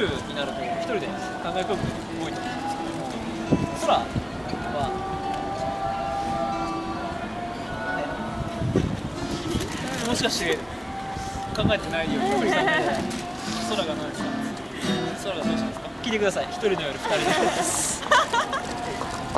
夜になると一人で考え込むことが多いと思うんです。けども空は、ね、もしかして考えてないように空が何ですか空がどうしたんですか？聞いてください。一人の夜二人で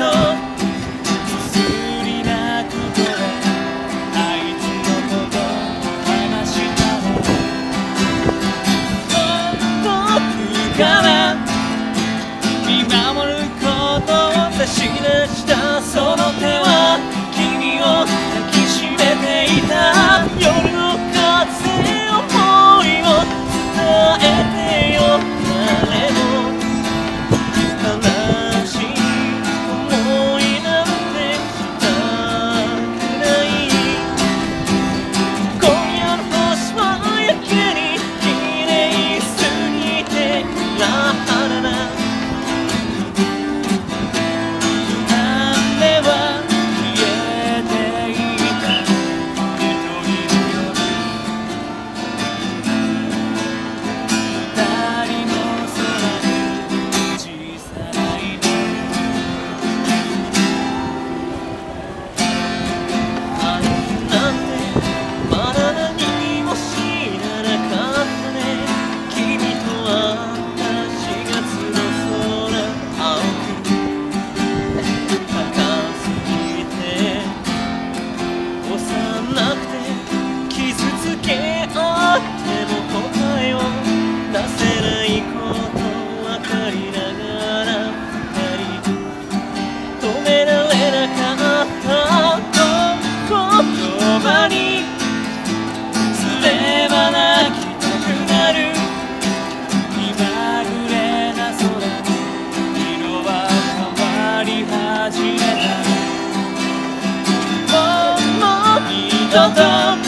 がとう